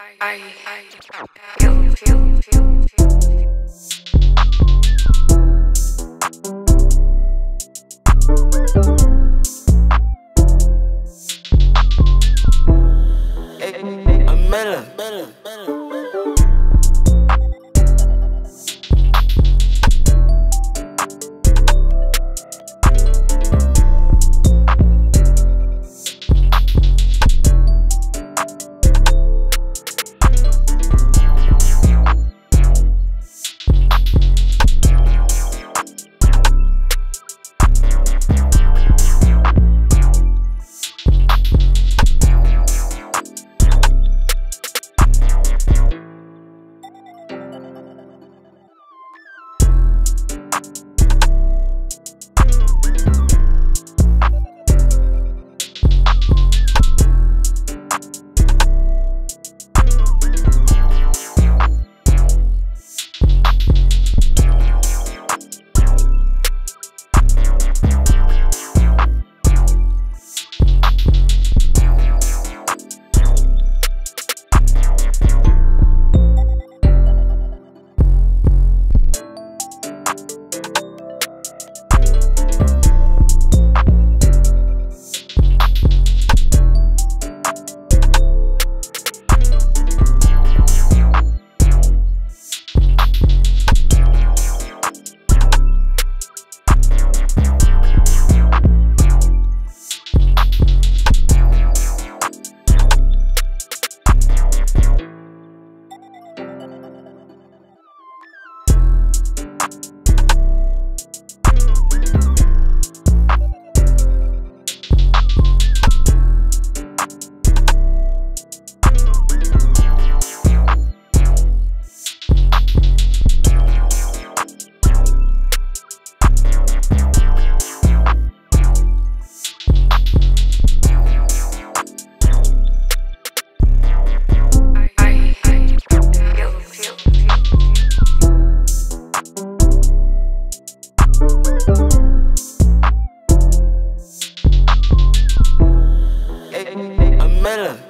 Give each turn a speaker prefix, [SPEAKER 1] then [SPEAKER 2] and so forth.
[SPEAKER 1] I, I, feel, feel, feel, feel.
[SPEAKER 2] I'm mellow. Mellow.